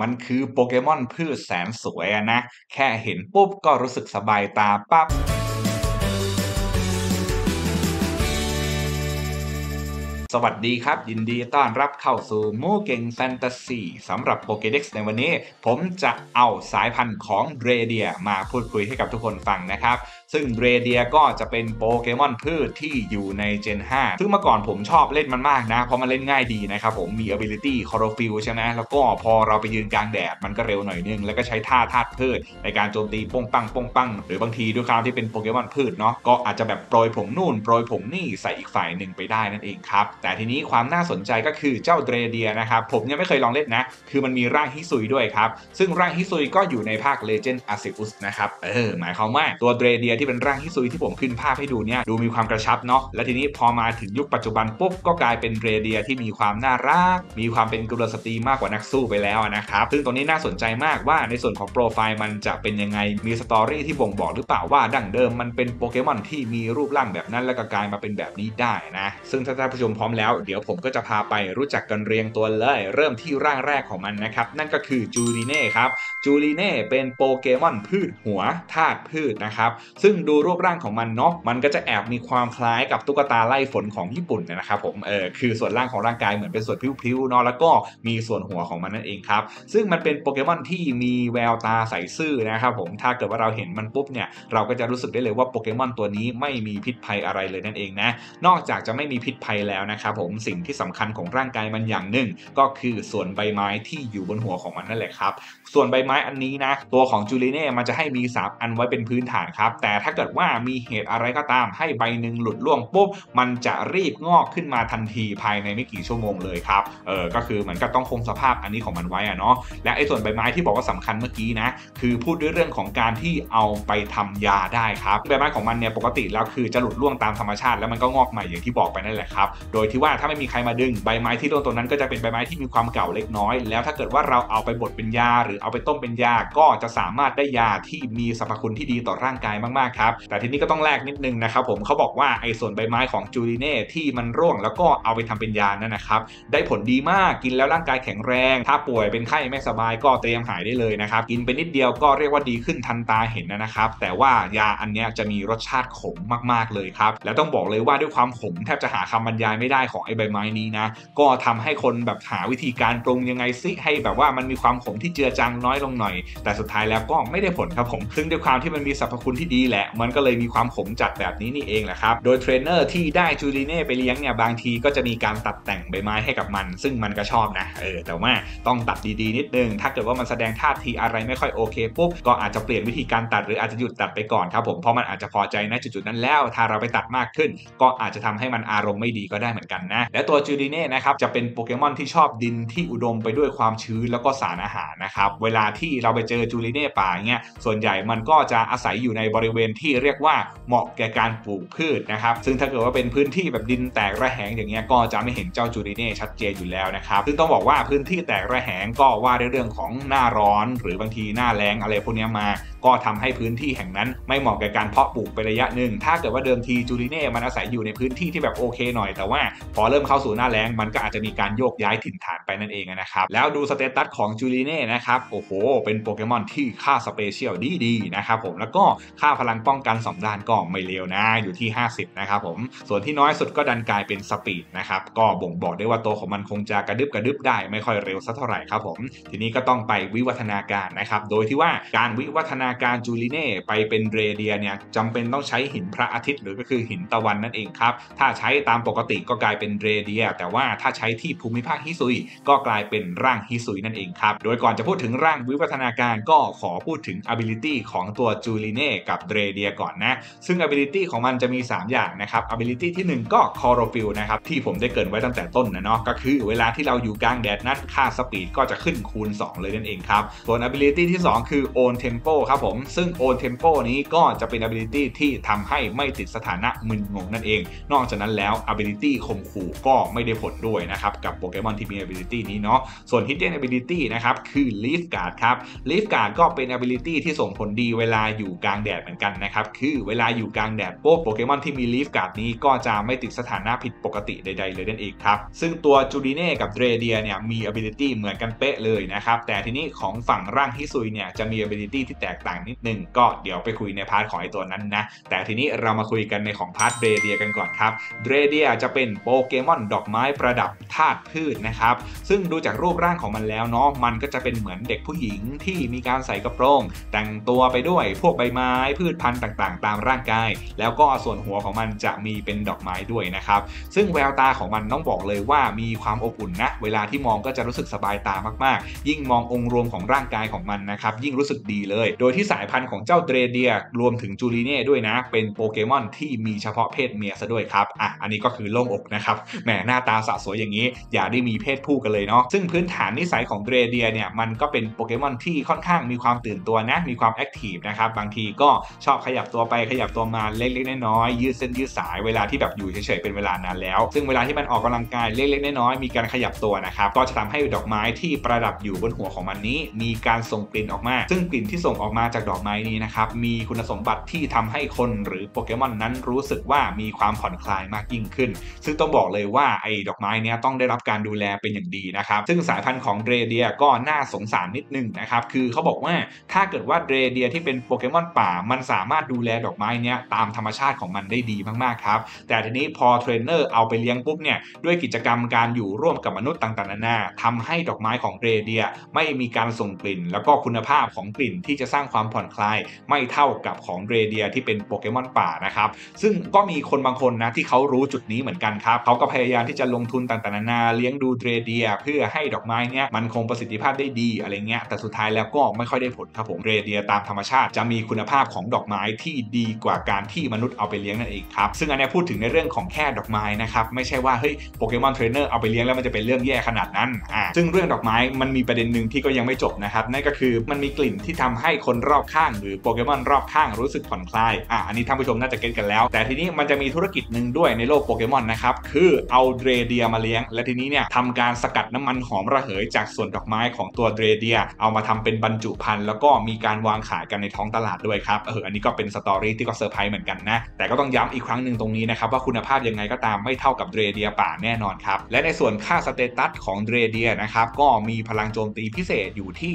มันคือโปเกมอนพืชแสนสวยอะนะ แค่เห็นปุ๊บก็รู้สึกสบายตาปั๊บสวัสดีครับ ยินดีต้อนรับเข้าสู่มูเก่งแฟนตาซีสำหรับโปเกเด็กในวันนี้ ผมจะเอาสายพันธุ์ของเรเดียมาพูดคุยให้กับทุกคนฟังนะครับ ซึ่งเรเดียก็จะเป็นโปเกมอนพืชที่อยู่ในเจน5ซึ่งเมื่อก่อนผมชอบเล่นมันมากนะ เพราะมันเล่นง่ายดีนะครับผมมี ability c h l o r o p h y l ใช่ไหมแล้วก็พอเราไปยืนกลางแดดมันก็เร็วหน่อยนึง แล้วก็ใช้ท่าธาตุพืชในการโจมตีป้งปังป้งปัง หรือบางทีด้วยความที่เป็นโปเกมอนพืชเนาะก็อาจจะแบบโปรยผงนู่นโปรยผงนี่ใส่อีกฝ่ายหนึ่งไปได้นั่นเองครับแต่ทีนี้ความน่าสนใจก็คือเจ้าเดรเดียนะครับผมยังไม่เคยลองเล่นนะ คือมันมีร่างฮิซุยด้วยครับซึ่งร่างฮิซุยก็อยู่ในภาค Legend Arceus นะครับเออหมายความว่าตัวเดรเดียที่เป็นร่างฮิซุยที่ผมขึ้นภาพให้ดูเนี่ยดูมีความกระชับเนาะและทีนี้พอมาถึงยุคปัจจุบันปุ๊บก็กลายเป็นเรเดียที่มีความน่ารัก มีความเป็นกุลสตรีมากกว่านักสู้ไปแล้วนะครับซึ่งตรงนี้น่าสนใจมากว่าในส่วนของโปรไฟล์มันจะเป็นยังไงมีสตอรี่ที่บ่งบอกหรือเปล่าว่าดั้งเดิมมันเป็นโปเกมอนที่มีรูปร่างแบบนั้นแล้วก็กลายมาเป็นแบบนี้ได้นะซึ่งถ้าท่านผู้ชมพร้อมแล้วเดี๋ยวผมก็จะพาไปรู้จักกันเรียงตัวเลย เริ่มที่ร่างแรกของมันนะครับนั่นก็คือจูรีเน่ครับจูรีเน่เป็นโปเกมอนพืชหัวธาตุพืชนะครับซึ่งดูรูปร่างของมันเนาะมันก็จะแอบมีความคล้ายกับตุ๊กตาไล่ฝนของญี่ปุ่นนะครับผมเออคือส่วนล่างของร่างกายเหมือนเป็นส่วนพิ้วๆเนาะแล้วก็มีส่วนหัวของมันนั่นเองครับซึ่งมันเป็นโปเกมอนที่มีแววตาใสซื่อนะครับผมถ้าเกิดว่าเราเห็นมันปุ๊บเนี่ยเราก็จะรู้สึกได้เลยว่าโปเกมอนตัวนี้ไม่มีพิษภัยอะไรเลยนั่นเองนะนอกจากจะไม่มีพิษภัยแล้วนะครับผมสิ่งที่สำคัญของร่างกายมันอย่างหนึ่ง ก็คือส่วนใบไม้ที่อยู่บนหัวของมันนั่นแหละครับส่วนใบไม้อันนี้นะตัวของจูเลเน่มันจะให้มี3อันไว้เป็นพื้นฐานครับแต่ถ้าเกิดว่ามีเหตุอะไรก็ตามให้ใบหนึ่งหลุดล่วงปุ๊บมันจะรีบงอกขึ้นมาทันทีภายในไม่กี่ชั่วโมงเลยครับเออก็คือเหมือนก็ต้องคงสภาพอันนี้ของมันไว้อะเนาะและไอ้ส่วนใบไม้ที่บอกว่าสำคัญเมื่อกี้นะคือพูดด้วยเรื่องของการที่เอาไปทำยาได้ครับใบไม้ของมันเนี่ยปกติแล้วคือจะหลุดล่วงตามธรรมชาติ แล้วมันก็งอกใหม่อย่างที่บอกไปนั่นแหละครับโดยที่ว่าถ้าไม่มีใครมาดึงใบไม้ที่ร่วงตรงนั้นก็จะเป็นใบไม้ที่มีความเก่าเล็กน้อย แล้วถ้าเกิดว่าเราเอาไปบดเป็นยา หรือเอาไปต้มเป็นยาก็จะสามารถได้ยาที่มีสรรพคุณที่ดีต่อร่างกายมากๆครับ แต่ทีนี้ก็ต้องแลกนิดนึงนะครับผมเขาบอกว่าไอ้ส่วนใบไม้ของจูริเน่ที่มันร่วงแล้วก็เอาไปทำเป็นยานั่นนะครับ ได้ผลดีมากกินแล้วร่างกายแข็งแรง ถ้าป่วยเป็นไข้ไม่สบายก็เตรียมหายได้เลยนะครับกินไปนิดเดียวก็เรียกว่าดีขึ้นทันตาเห็นนะครับ แต่ว่ายาอันนี้จะมีรสชาติขมมากๆเลยครับแล้วต้องบอกเลยว่าด้วยความขมแทบจะหาคำบรรยายไม่ได้ของไอ้ใบไม้นี้นะก็ทำให้คนแบบหาวิธีการปรุงยังไงซิให้แบบว่ามันมีความขมที่เจือจางน้อยลงหน่อย แต่สุดท้ายแล้วก็ไม่ได้ผลครับผมซึ่งด้วยความที่มันมีสรรพคุณที่ดีแหละ มันก็เลยมีความขมจัดแบบนี้นี่เองแหละครับ โดยเทรนเนอร์ที่ได้จูริเน่ไปเลี้ยงเนี่ยบางทีก็จะมีการตัดแต่งใบไม้ให้กับมัน ซึ่งมันก็ชอบนะเออแต่ว่าต้องตัดดีๆนิดนึง ถ้าเกิดว่ามันแสดงท่าทีอะไรไม่ค่อยโอเคปุ๊บก็อาจจะเปลี่ยนวิธีการตัดหรืออาจจะหยุดตัดไปก่อนครับผมเพราะมันอาจจะพอใจณจุดๆนั้นแล้ว ถ้าเราไปตัดมากขึ้น ก็อาจจะทำให้มันอารมณ์ไม่ดีก็ได้เหมือนกันนะและตัวจูริเน่นะครับจะเป็นโปเกมอนที่ชอบดินที่อุดมไปด้วยความชื้นแล้วก็สารอาหารนะครับเวลาที่เราไปเจอจูริเน่ป่าเงี้ยส่วนใหญ่มันก็จะอาศัยอยู่ในบริเวณที่เรียกว่าเหมาะแก่การปลูกพืชนะครับ ซึ่งถ้าเกิดว่าเป็นพื้นที่แบบดินแตกระแหงอย่างเงี้ยก็จะไม่เห็นเจ้าจูริเน่ชัดเจนอยู่แล้วนะครับ ซึ่งต้องบอกว่าพื้นที่แตกระแหงก็ว่าในเรื่องของหน้าร้อน หรือบางทีหน้าแล้งอะไรพวกนี้มา ก็ทำให้พื้นที่แห่งนั้นไม่เหมาะแก่การเพาะปลูกไประยะหนึ่งถ้าเกิดว่าเดิมทีจูริเน่มันอาศัยอยู่ในพื้นที่ที่แบบโอเคหน่อยแต่ว่าพอเริ่มเข้าสู่หน้าแล้งมันก็อาจจะมีการโยกย้ายถิ่นฐานไปนั่นเองนะครับแล้วดู status ของจูริเน่นะครับโอ้โหเป็นโปเกมอนที่ค่า special ดีๆนะครับผมแล้วก็ค่าพลังป้องกัน 2 ด้านก็ไม่เลวนะ อยู่ที่ 50 นะครับผม ส่วนที่น้อยสุดก็ดันกลายเป็น speed นะครับ ก็บ่งบอกได้ว่าตัวของมันคงจะกระดึบกระดึบได้ไม่ค่อยเร็วสักเท่าไหร่ครับผม ทีนี้ก็ต้องไปวิวัฒนาการนะครับ โดยที่ว่าการวิวัฒนาการจูริเน่ไปเป็นเรเดียเนี่ยจำเป็นต้องใช้หินพระอาทิตย์หรือก็คือหินตะวันนั่นเองครับ ถ้าใช้ตามปกติก็กลายเป็นเรเดีย แต่ว่าถ้าใช้ที่ภูมิภาคฮิซุย ก็กลายเป็นร่างฮิซุยนั่นเองครับ โดยก่อนจะพูดถึงร่างวิวัฒนาการก็ขอพูดถึง ability ของตัวจูริเน่กับเรเดียก่อนนะ ซึ่ง ability ของมันจะมี 3 อย่างนะครับ ability ที่ 1 ก็ chlorophyll นะครับ ที่ผมได้เกินไว้ตั้งแต่ต้นนะเนาะก็คือเวลาที่เราอยู่กลางแดดนั้นค่าสปีดก็จะขึ้นคูณ 2 เลยนั่นเองครับส่วน ability ที่ 2 คือ own tempo ครับผม ซึ่ง own tempo นี้ก็จะเป็น ability ที่ทำให้ไม่ติดสถานะมึนงงนั่นเอง นอกจากนั้นแล้ว ability ข่มขู่ก็ไม่ได้ผลด้วยนะครับกับโปเกมอนที่มี ability นี้เนาะส่วน hidden ability นะครับคือ leaf guard ครับ leaf guard ก็เป็น ability ที่ส่งผลดีเวลาอยู่กลางแดดเหมือนกันกันนะครับ คือเวลาอยู่กลางแดดปุ๊บโปเกมอนที่มี leaf guard นี้ก็จะไม่ติดสถานะผิดปกติใด ๆ เลยนั่นเองครับ ซึ่งตัวจูริเน่กับเดรเดียเนี่ยมี ability เหมือนกันเป๊ะเลยนะครับ แต่ทีนี้ของฝั่งร่างฮิซุยเนี่ยจะมี ability ที่แตกต่างนิดนึง ก็เดี๋ยวไปคุยใน part ของไอตัวนั้นนะ แต่ทีนี้เรามาคุยกันในของ part เดรเดียกันก่อนครับ เดรเดียจะเป็นโปเกมอนดอกไม้ประดับธาตุพืชนะครับ ซึ่งดูจากรูปร่างของมันแล้วเนาะ มันก็จะเป็นเหมือนเด็กผู้หญิงที่มีการใส่กระโปรง แต่งตัวไปด้วยพวกใบไม้พืชพันธุ์ต่างๆ ตามร่างกาย แล้วก็ส่วนหัวของมันจะมีเป็นดอกไม้ด้วยนะครับ ซึ่งแววตาของมันต้องบอกเลยว่ามีความอบอุ่นนะ เวลาที่มองก็จะรู้สึกสบายตามากๆ ยิ่งมององค์รวมของร่างกายของมันนะครับ ยิ่งรู้สึกดีเลย โดยที่สายพันธุ์ของเจ้าเดรเดียรวมถึงจูริเน่ด้วยนะ เป็นโปเกมอนที่มีเฉพาะเพศเมียซะด้วยครับ อะ อันนี้ก็คือโล่งอกนะครับ แหมหน้าตาสะสวยอย่างนี้ อย่าได้มีเพศผู้กันเลยเนาะ ซึ่งพื้นฐานนิสัยของเดรเดียเนี่ย มันก็เป็นโปเกมอนที่ค่อนข้างมีความตื่นตัวนะ มีความ active นะครับ บางทีก็ชอบขยับตัวไปขยับตัวมาเล็กๆน้อยๆยืดเส้นยืดสายเวลาที่แบบอยู่เฉยๆเป็นเวลานานแล้ว ซึ่งเวลาที่มันออกกำลังกายเล็กๆน้อยๆมีการขยับตัวนะครับก็จะทำให้ดอกไม้ที่ประดับอยู่บนหัวของมันนี้ มีการส่งกลิ่นออกมา ซึ่งกลิ่นที่ส่งออกมาจากดอกไม้นี้นะครับมีคุณสมบัติที่ทำให้คนหรือโปเกมอนนั้นรู้สึกว่ามีความผ่อนคลายมากยิ่งขึ้น ซึ่งต้องบอกเลยว่าไอ้ดอกไม้นี้ต้องได้รับการดูแลเป็นอย่างดีนะครับซึ่งสายพันธุ์ของเดรเดียก็น่าสงสารนิดนึงนะครับคือเขาบอกว่าถ้าเกิดว่าเดรเดียที่เป็นโปเกมอนป่ามันสามารถดูแลดอกไม้เนี้ยตามธรรมชาติของมันได้ดีมากๆครับ แต่ทีนี้พอเทรนเนอร์เอาไปเลี้ยงปุ๊บเนี่ยด้วยกิจกรรมการอยู่ร่วมกับมนุษย์ต่างๆนานาทำให้ดอกไม้ของเดรเดียไม่มีการส่งกลิ่น แล้วก็คุณภาพของกลิ่นที่จะสร้างความผ่อนคลาย ไม่เท่ากับของเดรเดียที่เป็นโปเกมอนป่านะครับ ซึ่งก็มีคนบางคนนะที่เขารู้จุดนี้เหมือนกันครับเขาก็พยายามที่จะลงทุนต่างๆนานาเลี้ยงดูเดรเดีย เพื่อให้ดอกไม้เนี้ยมันคงประสิทธิภาพได้ดีอะไรเงี้ยแต่สุดท้ายแล้วก็ไม่ค่อยได้ผลครับผมเดรเดียตามธรรมชาติจะมีคุณภาพของดอกอกไม้ที่ดีกว่าการที่มนุษย์เอาไปเลี้ยงนั่นเองครับซึ่งอันนี้พูดถึงในเรื่องของแค่ดอกไม้นะครับไม่ใช่ว่าเฮ้ยโปเกมอนเทรนเนอร์เอาไปเลี้ยงแล้วมันจะเป็นเรื่องแย่ขนาดนั้นอ่าซึ่งเรื่องดอกไม้มันมีประเด็นหนึ่งที่ก็ยังไม่จบนะครับนั่นก็คือมันมีกลิ่นที่ทำให้คนรอบข้าง หรือโปเกมอนรอบข้างรู้สึกผ่อนคลายอ่าอันนี้ท่านผู้ชมน่าจะ get กันแล้ว แต่ทีนี้มันจะมีธุรกิจหนึ่งด้วยในโลกโปเกมอนนะครับคือเอาเดรเดียมาเลี้ยง และทีนี้เนี่ยทำการสกัดน้ำมันหอมระเหย จากส่วนดอกไม้ของตัวเดรเดีย เอามาทำเป็นบรรจุภัณฑ์แล้วก็มีการวางขายกันในท้องตลาดด้วยครับเอออันนี้ก็เป็น story ที่ก็เซอร์ไพรส์เหมือนกันนะ แต่ก็ต้องย้ำอีกครั้งหนึ่งตรงนี้นะครับว่าคุณภาพยังไงก็ตามไม่เท่ากับเดรเดียป่าแน่นอนครับ และในส่วนค่า status ของเดรเดียนะครับก็มีพลังโจมตีพิเศษอยู่ที่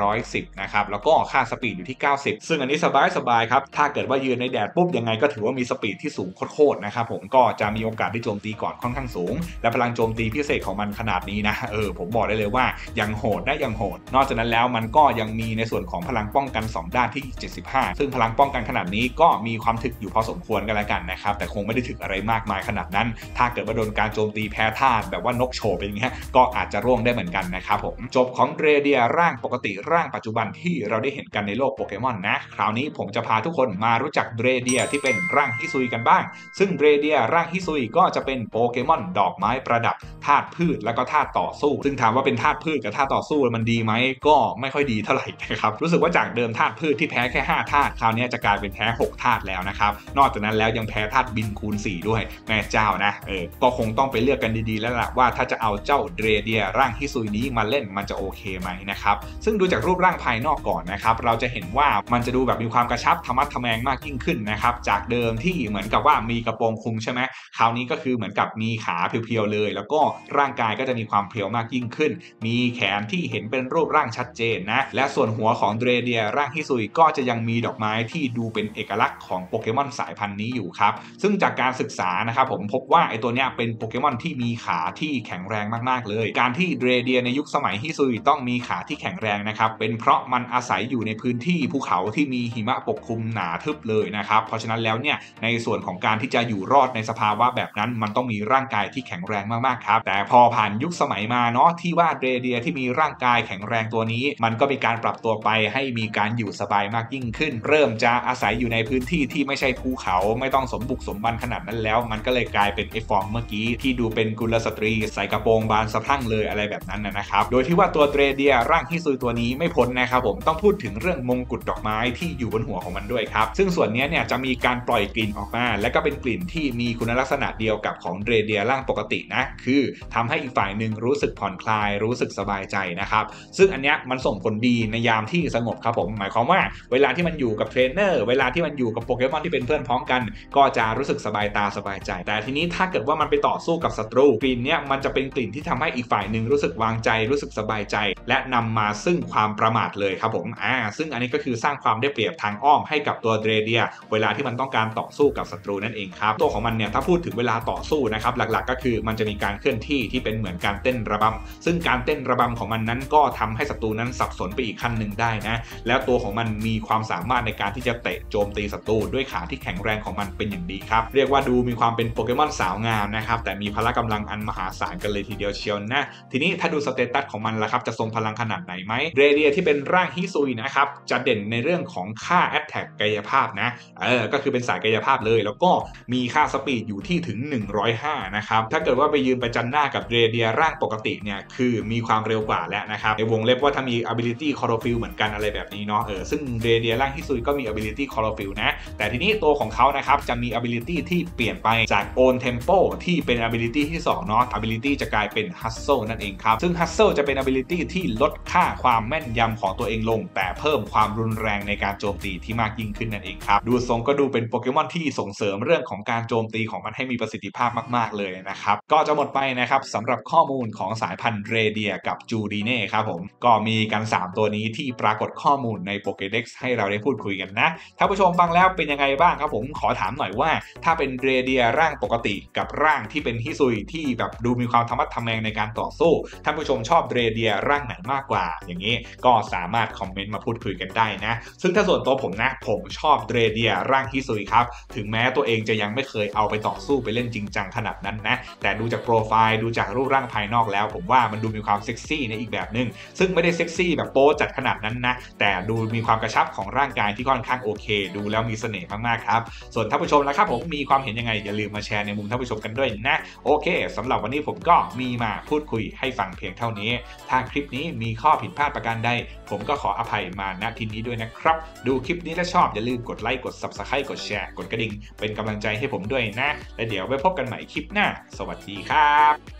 110 นะครับ แล้วก็ค่า speed อยู่ที่ 90 ซึ่งอันนี้สบายสบายครับ ถ้าเกิดว่ายืนในแดดปุ๊บยังไงก็ถือว่ามี speed ที่สูงโคตรๆนะครับผมก็จะมีโอกาสได้โจมตีก่อนค่อนข้างสูง และพลังโจมตีพิเศษของมันขนาดนี้นะเออผมบอกได้เลยว่ายังโหดนะยังโหด นอกจากนั้นแล้วมันก็ยังมีในส่วนของพลังป้องกัน 2 ด้านที่ 75 ซึ่งพลังป้องกันขนาดนี้ก็มีความถึกอยู่พอสมควรกันแล้วกันนะครับ แต่คงไม่ได้ถึกอะไรมากมายขนาดนั้น ถ้าเกิดว่าโดนการโจมตีแพ้ธาตุแบบว่านกโฉบเป็นอย่างเงี้ยก็อาจจะร่วงได้เหมือนกันนะครับผมจบของเรเดียร่างปกติร่างปัจจุบันที่เราได้เห็นกันในโลกโปเกมอนนะ คราวนี้ผมจะพาทุกคนมารู้จักเรเดียที่เป็นร่างฮิซุยกันบ้าง ซึ่งเรเดียร่างฮิซุยก็จะเป็นโปเกมอนดอกไม้ประดับธาตุพืชแล้วก็ธาตุต่อสู้ ซึ่งถามว่าเป็นธาตุพืชกับธาตุต่อสู้มันดีไหมก็ไม่ค่อยดีเท่าไหร่นะครับรู้สึกว่าจากเดิมธาตุพืชที่แพ้แค่5ธาตุคราวนี้จะกลายเป็นแพ้ 6 ธาตุแล้วนะครับ นอกจากนั้นแล้วยังแพ้ธาตุบินคูณ 4 ด้วยแม่เจ้านะเออก็คงต้องไปเลือกกันดีๆ แล้วล่ะว่าถ้าจะเอาเจ้าเดรเดียร่างฮิซุยนี้มาเล่นมันจะโอเคไหมนะครับซึ่งดูจากรูปร่างภายนอกก่อนนะครับเราจะเห็นว่ามันจะดูแบบมีความกระชับธรรมัดทแมงมากยิ่งขึ้นนะครับจากเดิมที่เหมือนกับว่ามีกระโปรงคลุมใช่ไหมคราวนี้ก็คือเหมือนกับมีขาเพียวๆเลย แล้วก็ร่างกายก็จะมีความเพียวมากยิ่งขึ้น มีแขนที่เห็นเป็นรูปร่างชัดเจนนะและส่วนหัวของเดรเดียร่างฮิซุยก็จะยังมีดอกไม้ที่ดูเป็นเอกลักษณ์ของโปเกมอนสายพันธุ์นี้อยู่ครับ ซึ่งจากการศึกษานะครับผมพบว่าไอตัวเนี้ยเป็นโปเกมอนที่มีขาที่แข็งแรงมากๆเลย การที่เดรเดียในยุคสมัยฮิซุยต้องมีขาที่แข็งแรงนะครับเป็นเพราะมันอาศัยอยู่ในพื้นที่ภูเขาที่มีหิมะปกคลุมหนาทึบเลยนะครับเพราะฉะนั้นแล้วเนี่ยในส่วนของการที่จะอยู่รอดในสภาวะแบบนั้น มันต้องมีร่างกายที่แข็งแรงมากๆครับแต่พอผ่านยุคสมัยมาเนาะที่ว่าเดรเดียที่มีร่างกายแข็งแรงตัวนี้ มันก็มีการปรับตัวไปให้มีการอยู่สบายมากยิ่งขึ้น เริ่มจะอาศัยอยู่ในพื้นที่ที่ไม่ใช่ภูเขาไม่ต้องสมบุกสมบันขนาดนั้นแล้ว มันก็เลยกลายเป็นไอฟอร์มเมื่อกี้ที่ดูเป็นกุลสตรีใส่กระโปรงบานสะพรั่งเลยอะไรแบบนั้นนะครับ โดยที่ว่าตัวเดรเดียร่างฮิซุยตัวนี้ไม่พ้นนะครับผมต้องพูดถึงเรื่องมงกุฎดอกไม้ที่อยู่บนหัวของมันด้วยครับ ซึ่งส่วนนี้เนี่ยจะมีการปล่อยกลิ่นออกมา และก็เป็นกลิ่นที่มีคุณลักษณะเดียวกับของเดรเดียร่างปกตินะคือทำให้อีกฝ่ายหนึ่งรู้สึกผ่อนคลาย รู้สึกสบายใจนะครับซึ่งอันเนี้ยมันส่งผลดีในยามที่สงบครับผมหมายความว่าเวลาที่มันอยู่กับเทรนนเนอร์เวลาที่มันอยู่กับโปเกมอนที่เป็นเพื่อนพ้องกัน ก็จะรู้สึกสบายตาสบายใจ แต่ทีนี้ถ้าเกิดว่ามันไปต่อสู้กับศัตรูกลิ่นเนี้ยมันจะเป็นกลิ่นที่ทำให้อีกฝ่ายหนึ่งรู้สึกวางใจรู้สึกสบายใจ และนำมาซึ่งความประมาทเลยครับผมอ่าซึ่งอันนี้ก็คือสร้างความได้เปรียบทางอ้อมให้กับตัวเดรเดีย เวลาที่มันต้องการต่อสู้กับศัตรูนั่นเองครับตัวของมันเนี่ยถ้าพูดถึงเวลาต่อสู้นะครับหลักๆ ก็คือมันจะมีการเคลื่อนที่ที่เป็นเหมือนการเต้นระบำซึ่งการเต้นระบำของมันนั้นก็ทำให้ศัตรูนั้นสับสนไปอีกขั้นหนึ่งได้นะแล้วตัวของมันมีความสามารถในการที่จะเตะโจมตีศัตรูด้วยขาที่แข็งแรงของมันเป็นอย่างดีครับ เรียกว่าดูมีความเป็นโปเกมอนสาวงามนะครับ แต่มีพละกำลังอันมหาศาลกันเลยทีเดียวเชียวนะ ทีนี้ถ้าดู status ของมันล่ะครับจะทรงพลังขนาดไหนไหมเรเดียที่เป็นร่างฮิซุยนะครับจะเด่นในเรื่องของค่า attack กายภาพนะเออก็คือเป็นสายกายภาพเลย แล้วก็มีค่า speed อยู่ที่ถึง 105 นะครับถ้าเกิดว่าไปยืนประจันหน้ากับเดรเดียร่างปกติเนี่ยคือมีความเร็วกว่าแล้วนะครับในวงเล็บว่าถ้ามี ability c h l o r o p h y l l เหมือนกันอะไรแบบนี้เนาะเออซึ่งเดรเดียร่างฮิซุยก็มี ability c h l o r o p h y l l นะ แต่ทีนี้ตัวของเขานะครับจะมี ability ที่เปลี่ยนไปจาก own tempo ที่เป็น ability ที่2เนาะ ability จะกลายเป็น hustle นั่นเองครับ ซึ่ง hustle จะเป็น ability ที่ลดค่าความแม่นยำของตัวเองลง แต่เพิ่มความรุนแรงในการโจมตีที่มากยิ่งขึ้นนั่นเองครับ ดูทรงก็ดูเป็นโปเกมอนที่ส่งเสริมเรื่องของการโจมตีของมันให้มีประสิทธิภาพมาก ๆ เลยนะครับ ก็จะหมดไปนะครับสำหรับข้อมูลของสายพันธุ์เรเดียกับจูดีเน่ครับผม ก็มีกัน 3 ตัวนี้ที่ปรากฏข้อมูลในโปเกเด็กซ์ให้เราได้พูดคุยกันนะถ้าผู้ชมฟังแล้วเป็นยังไงบ้างครับผมขอถามหน่อยว่า ถ้าเป็นเรเดียร่างปกติกับร่างที่เป็นฮิซุยที่แบบดูมีความธรรมะทแมงในการต่อสู้ท่านผู้ชมชอบเรเดียร่างไหนมากกว่า อย่างนี้ก็สามารถคอมเมนต์มาพูดคุยกันได้นะ ซึ่งถ้าส่วนตัวผมนะผมชอบเรเดียร่างฮิซุยครับถึงแม้ตัวเองจะยังไม่เคยเอาไปต่อสู้ไปเล่นจริงจังขนาดนั้นนะ แต่ดูจากโปรไฟล์ดูจากรูปร่างภายนอกแล้ว ผมว่ามันดูมีความเซ็กซี่ในอีกแบบหนึ่งซึ่งไม่ได้เซ็กซี่แบบโป๊จัดขนาดนั้นนะแต่ดูมีความกระชับของร่างกายที่ค่อนข้างโอเค ดูแล้วมีเสน่ห์มากๆครับ ส่วนท่านผู้ชมนะครับผมมีความเห็นยังไงอย่าลืมมาแชร์ในมุมท่านผู้ชมกันด้วยนะ โอเคสำหรับวันนี้ผมก็มีมาพูดคุยให้ฟังเพียงเท่านี้ ถ้าคลิปนี้มีข้อผิดพลาดประการใด ผมก็ขออภัยมาณที่นี้ด้วยนะครับ ดูคลิปนี้ถ้าชอบอย่าลืมกดไลค์กด Subscribe กดแชร์กดกระดิ่ง เป็นกำลังใจให้ผมด้วยนะ และเดี๋ยวไว้พบกันใหม่คลิปหน้า สวัสดีครับ